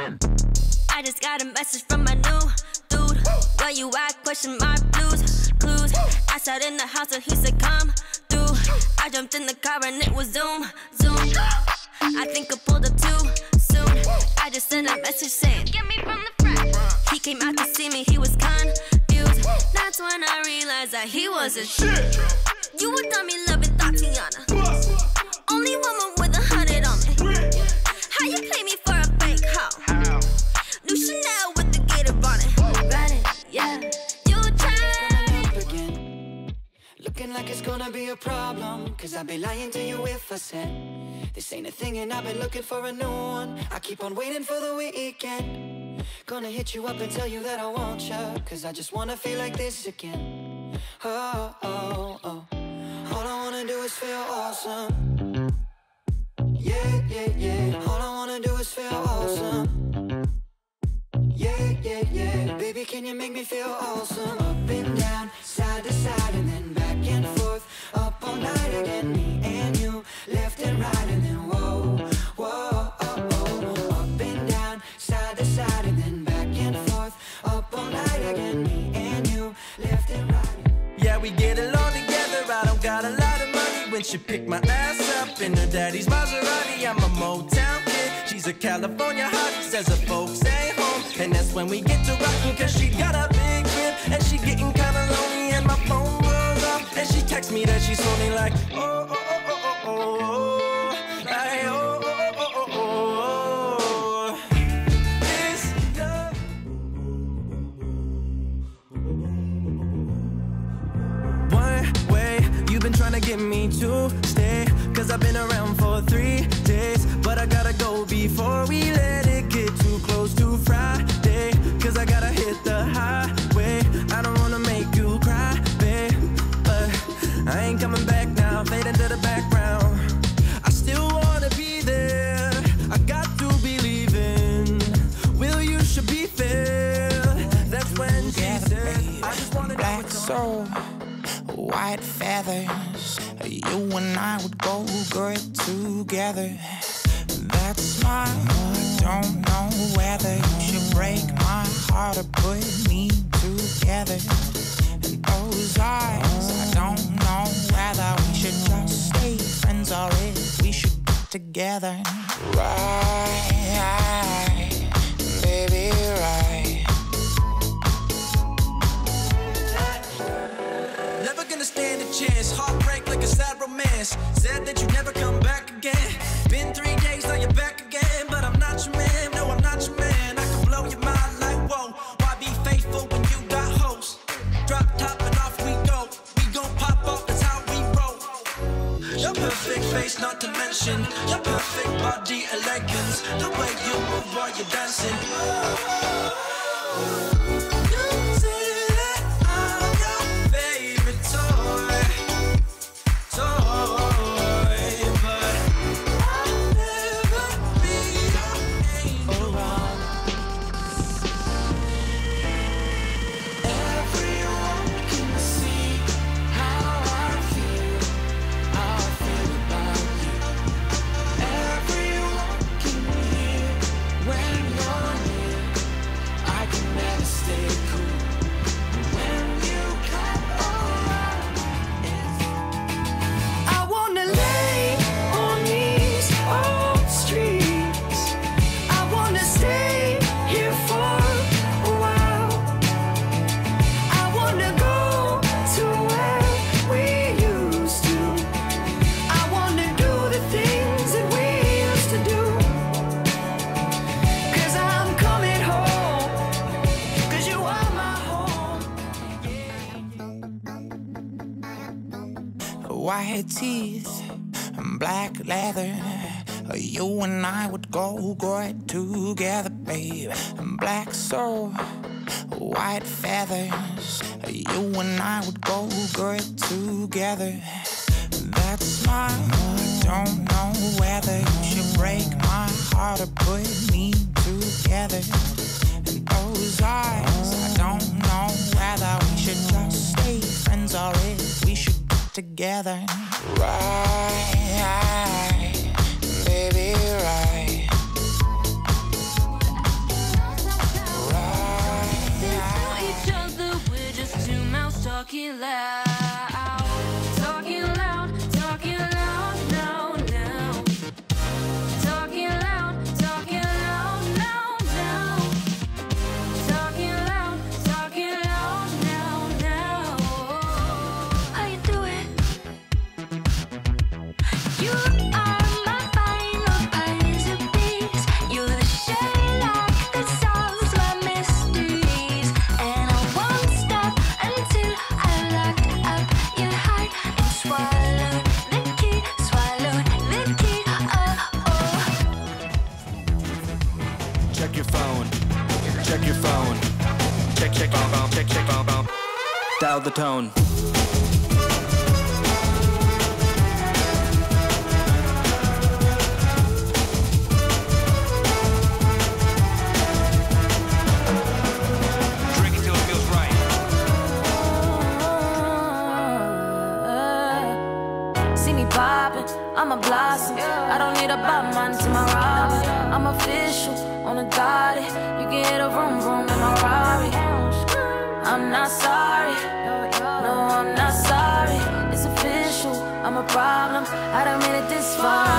in. I just got a message from my new dude. Where you at? Question my blues, clues. I sat in the house and he said, Come through. I jumped in the car and it was zoom, zoom. I think I pulled up too soon. I just sent a message saying, Get me from the front. He came out to see me, he was confused. That's when I realized that he was a shit. You would dummy loving Tatiana. Like it's gonna be a problem. Cause I'd be lying to you if I said this ain't a thing and I've been looking for a new one. I keep on waiting for the weekend. Gonna hit you up and tell you that I want you. Cause I just wanna feel like this again. Oh, oh, oh. All I wanna do is feel awesome. Yeah, yeah, yeah. All I wanna do is feel awesome. Yeah, yeah, yeah. Baby, can you make me feel awesome? Up and she picked my ass up in her daddy's Maserati, I'm a Motown kid. She's a California hottie, says her folks ain't home. And that's when we get to rockin', cause she got a big crib. And she getting kinda lonely, and my phone goes up. And she texts me that she's me like, oh, oh, oh, oh, You've been trying to get me to stay. Cause I've been around for three days. But I gotta go before we let it get too close to Friday. Cause I gotta hit the highway. I don't wanna make you cry, babe. But I ain't coming back now. Fade into the background. I still wanna be there. I got to believe in. Will you should be fair. That's when she said, I just wanna know black soul, white feathers. You and I would go good together. That smile, I don't know whether you should break my heart or put me together. And those eyes, I don't know whether we should just stay friends or if we should get together. Right, not to mention your perfect body elegance. The way you move while you're dancing. White teeth and black leather. You and I would go great together, babe. Black soul, white feathers. You and I would go great together. That smile, I don't know whether you should break my heart or put me together. And those eyes, I don't know whether we should just stay friends or together. Right. Your phone. Check, check, bum, bum, check, check, bum, bum. Dial the tone. I'm a blossom. I don't need a Batman to my Robin. I'm official on a dotted. You can hit a vroom sorry, no, I'm not sorry. It's official, I'm a problem. I done made it this far.